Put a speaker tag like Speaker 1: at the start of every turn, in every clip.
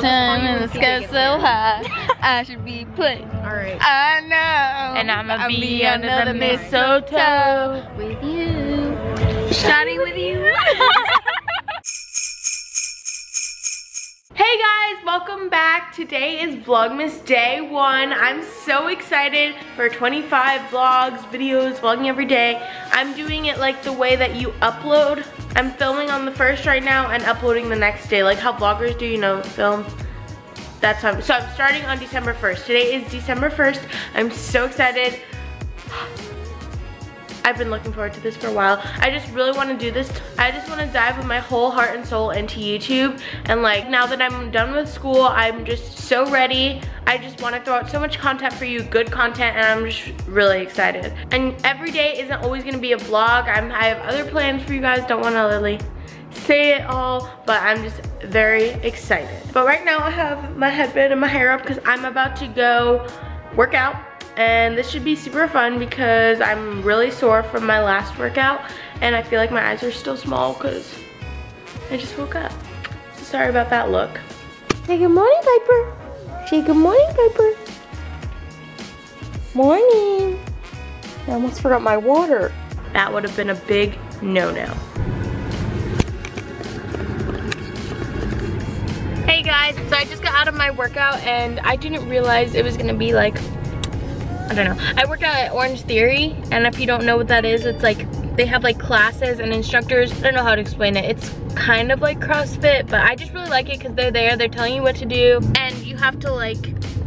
Speaker 1: time and the sky's so high, I should be put.
Speaker 2: Alright.
Speaker 1: I know.
Speaker 2: And I'ma
Speaker 1: I'll
Speaker 2: be under the mistletoe.
Speaker 1: with you. Shawty with you.
Speaker 2: Hey guys, welcome back. Today is Vlogmas day one. I'm so excited for 25 vlogs, videos, vlogging every day. I'm doing it like the way that you upload. I'm filming on the first right now and uploading the next day, like how vloggers do, you know, film. That's how, so I'm starting on December 1st. Today is December 1st. I'm so excited. I've been looking forward to this for a while. I just really want to do this. I just want to dive with my whole heart and soul into YouTube. And like now that I'm done with school, I'm just so ready. I just want to throw out so much content for you, good content, and I'm just really excited. And every day isn't always going to be a vlog. I'm, I have other plans for you guys. Don't want to really say it all, but I'm just very excited. But right now I have my headband and my hair up because I'm about to go work out and this should be super fun because I'm really sore from my last workout and I feel like my eyes are still small because I just woke up. So sorry about that look. Say good morning, Piper. Say good morning, Piper. Morning. I almost forgot my water. That would have been a big no-no. Hey guys, so I just got out of my workout and I didn't realize it was gonna be like I don't know. I work at Orange Theory, and if you don't know what that is, it's like they have like classes and instructors. I don't know how to explain it. It's kind of like CrossFit, but I just really like it because they're there, they're telling you what to do, and you have to like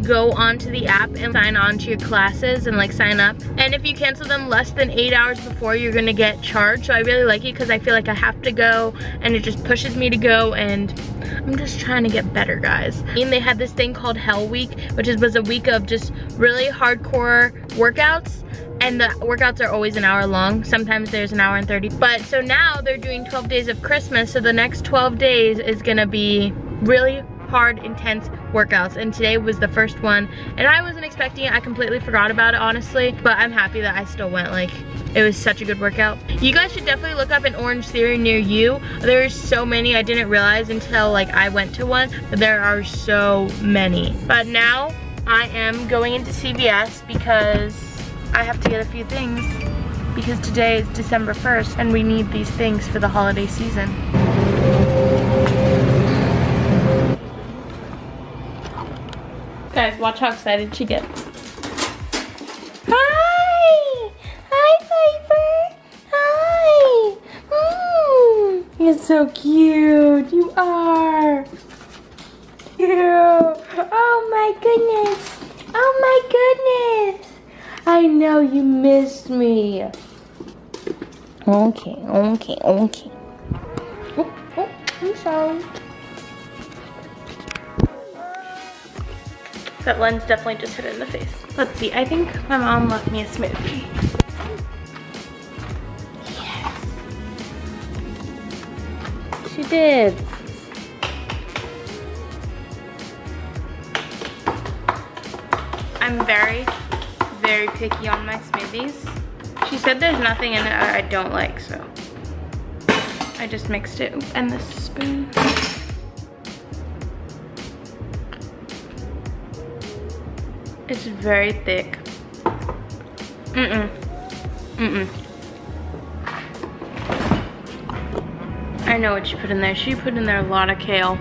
Speaker 2: go onto the app and sign on to your classes and like sign up. And if you cancel them less than eight hours before, you're gonna get charged. So I really like it because I feel like I have to go and it just pushes me to go and I'm just trying to get better, guys. And they had this thing called Hell Week, which is, was a week of just really hardcore workouts and the workouts are always an hour long. Sometimes there's an hour and 30. But so now they're doing 12 days of Christmas. So the next 12 days is gonna be really hard, intense workouts. And today was the first one. And I wasn't expecting it. I completely forgot about it, honestly. But I'm happy that I still went. Like, it was such a good workout. You guys should definitely look up an Orange Theory near you. There's so many I didn't realize until like I went to one. But there are so many. But now I am going into CVS because I have to get a few things because today is December 1st and we need these things for the holiday season. Guys, watch how excited she gets. Hi! Hi, Piper! Hi! Mm. You're so cute. You are. Cute. Oh my goodness. Oh my goodness. I know you missed me. Okay, okay, okay. Oh, oh, I'm sorry. That lens definitely just hit it in the face. Let's see, I think my mom left me a smoothie. Yes. She did. I'm very, very picky on my smoothies. She said there's nothing in it I don't like, so I just mixed it and this spoon. It's very thick. Mm-mm. Mm-mm. I know what she put in there. She put in there a lot of kale.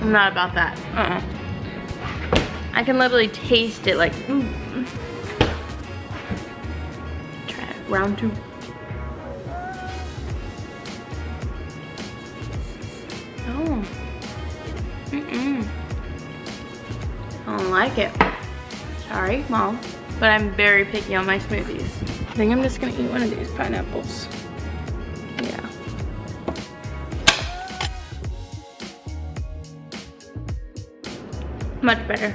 Speaker 2: I'm not about that. Uh-uh. I can literally taste it like, ooh. Try it, round two. Oh. Mm-mm. I don't like it. Sorry, mom. But I'm very picky on my smoothies. I think I'm just gonna eat one of these pineapples. Yeah. Much better.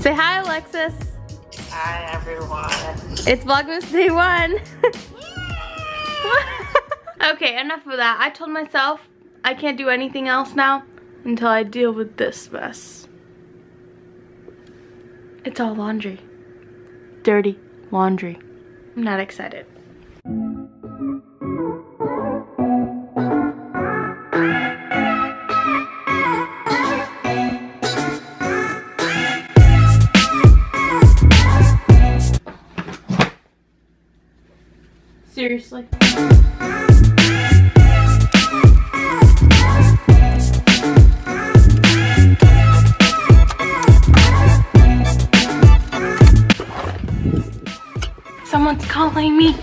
Speaker 2: Say hi, Alexis.
Speaker 3: Hi everyone.
Speaker 2: It's Vlogmas Day 1. okay, enough of that. I told myself I can't do anything else now until I deal with this mess. It's all laundry. Dirty laundry. I'm not excited. Seriously. Calling me.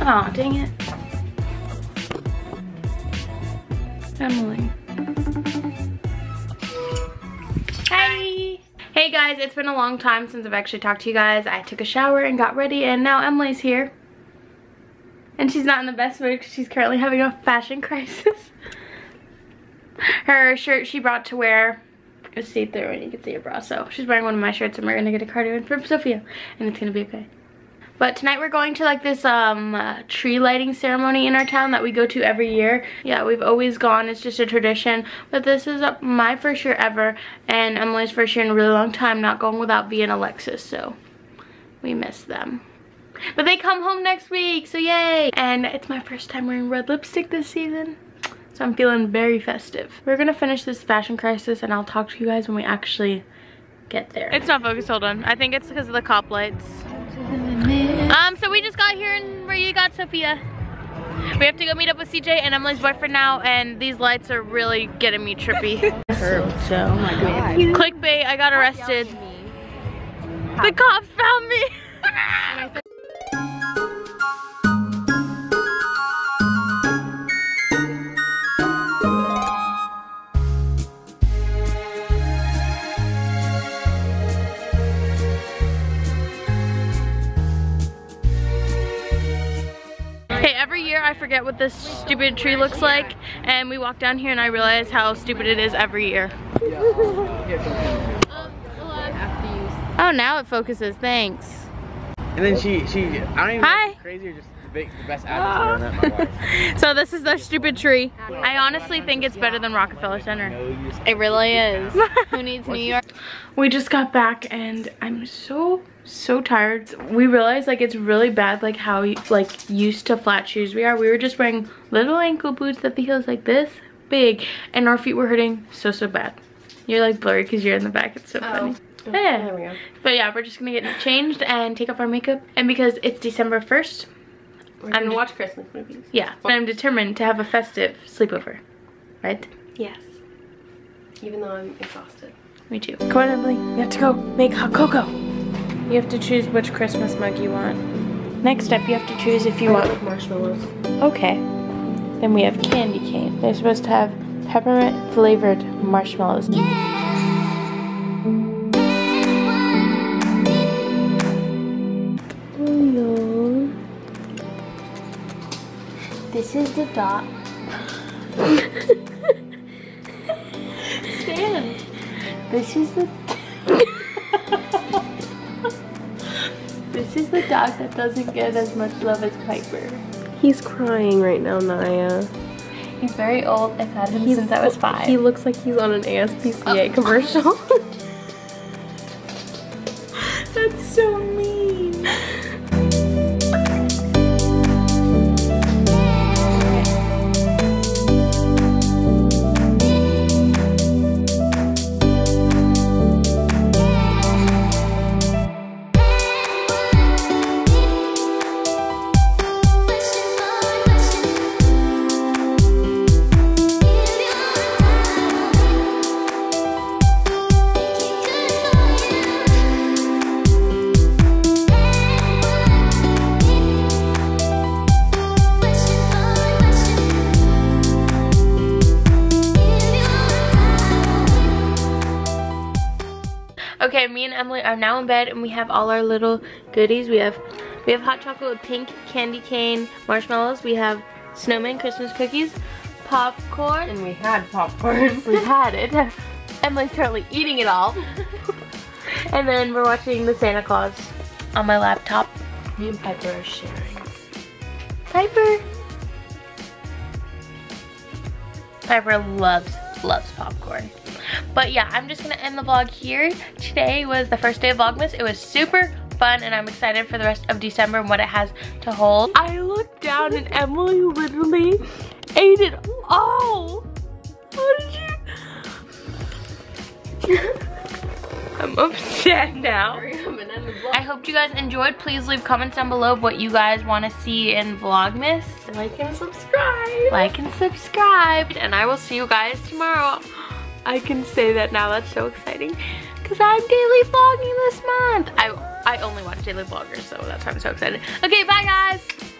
Speaker 2: Oh, dang it. Emily. Hi. Hey guys, it's been a long time since I've actually talked to you guys. I took a shower and got ready and now Emily's here. And she's not in the best mood because she's currently having a fashion crisis. Her shirt she brought to wear is see-through and you can see her bra. So she's wearing one of my shirts and we're gonna get a cardigan from Sophia and it's gonna be okay. But tonight we're going to like this um, uh, tree lighting ceremony in our town that we go to every year. Yeah, we've always gone. It's just a tradition. But this is uh, my first year ever and Emily's first year in a really long time not going without and Alexis. So we miss them. But they come home next week, so yay! And it's my first time wearing red lipstick this season. So I'm feeling very festive. We're gonna finish this fashion crisis and I'll talk to you guys when we actually get there. It's not focused, hold on. I think it's because of the cop lights. Um, so we just got here and where you got Sophia. We have to go meet up with CJ and Emily's boyfriend now and these lights are really getting me trippy. so, oh my god. Clickbait, I got arrested. The cops found me. Year I forget what this stupid tree looks like and we walk down here and I realize how stupid it is every year. Oh, now it focuses, thanks.
Speaker 4: And then she, she, I don't even
Speaker 2: Hi.
Speaker 4: know crazy or just the, big, the best ah. attitude on that. my wife.
Speaker 2: So this is their stupid tree. I honestly think it's better than Rockefeller Center.
Speaker 1: It really is. Who needs New York?
Speaker 2: We just got back and I'm so, so tired. We realized like it's really bad like how like used to flat shoes we are. We were just wearing little ankle boots that the heels like this big and our feet were hurting so, so bad. You're like blurry because you're in the back. It's so oh. funny. Yeah. But yeah, we're just gonna get changed and take off our makeup. And because it's December 1st,
Speaker 5: We're
Speaker 2: I'm
Speaker 5: gonna watch Christmas movies.
Speaker 2: yeah, I'm determined to have a festive sleepover. Right?
Speaker 5: Yes. Even though I'm exhausted.
Speaker 2: Me too. Come on, Emily. We have to go make hot cocoa. You have to choose which Christmas mug you want. Next up, you have to choose if you want.
Speaker 5: with marshmallows.
Speaker 2: Okay. Then we have candy cane. They're supposed to have peppermint flavored marshmallows. Hello. This is the dot. Stand. This is the. this is the dog that doesn't get as much love as Piper.
Speaker 5: He's crying right now, Nya.
Speaker 2: He's very old. I've had him since I was five.
Speaker 5: He looks like he's on an ASPCA oh. commercial.
Speaker 2: That's so Okay, me and Emily are now in bed and we have all our little goodies. We have we have hot chocolate with pink candy cane marshmallows. We have snowman Christmas cookies, popcorn.
Speaker 5: and we had popcorn.
Speaker 2: We had it. Emily's currently eating it all. and then we're watching the Santa Clause on my laptop.
Speaker 5: Me and Piper are sharing.
Speaker 2: Piper. Piper loves, loves popcorn. But yeah, I'm just gonna end the vlog here. Today was the first day of Vlogmas. It was super fun and I'm excited for the rest of December and what it has to hold. I looked down and Emily literally ate it all. How did you? I'm upset now.
Speaker 5: Hurry up and end the vlog.
Speaker 2: I hope you guys enjoyed. Please leave comments down below of what you guys want to see in Vlogmas.
Speaker 5: Like and subscribe.
Speaker 2: Like and subscribe. And I will see you guys tomorrow. I can say that now. That's so exciting. Because I'm daily vlogging this month. I, I only watch daily vloggers, so that's why I'm so excited. Okay, bye guys.